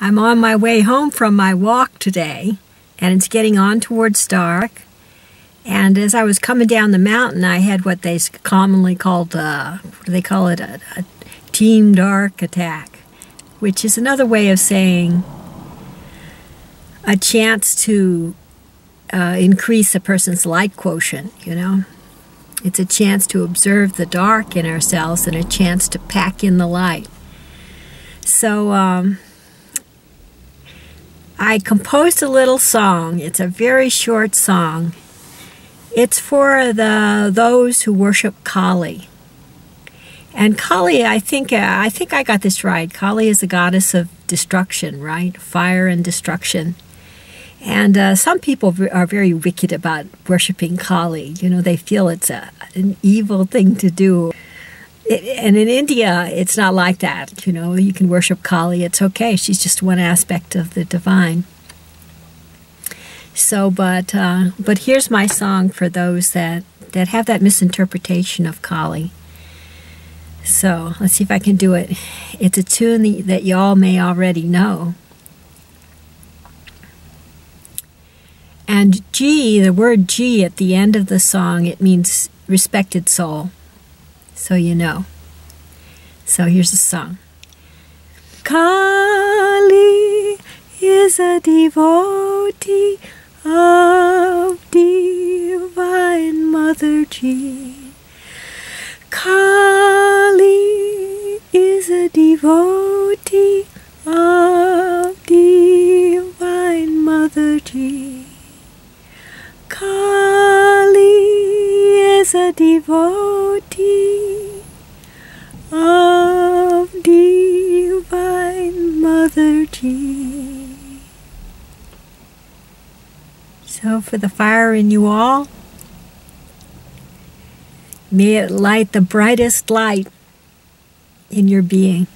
I'm on my way home from my walk today, and it's getting on towards dark. And as I was coming down the mountain, I had what they commonly called, uh, what do they call it, a, a team dark attack, which is another way of saying a chance to uh, increase a person's light quotient, you know. It's a chance to observe the dark in ourselves and a chance to pack in the light. So um, I composed a little song. It's a very short song. It's for the those who worship Kali. And Kali, I think uh, I think I got this right. Kali is the goddess of destruction, right? Fire and destruction. And uh, some people are very wicked about worshiping Kali. You know, they feel it's a, an evil thing to do. And in India, it's not like that. You know, you can worship Kali, it's okay. She's just one aspect of the divine. So, but uh, but here's my song for those that that have that misinterpretation of Kali. So let's see if I can do it. It's a tune that y'all may already know. And Ji, the word Ji at the end of the song, it means respected soul. So you know. So here's the song. Kali is a devotee of Divine Mother Ji. Kali is a devotee of Divine Mother Ji. Kali is a devotee of Divine Mother Ji. So, for the fire in you all, may it light the brightest light in your being.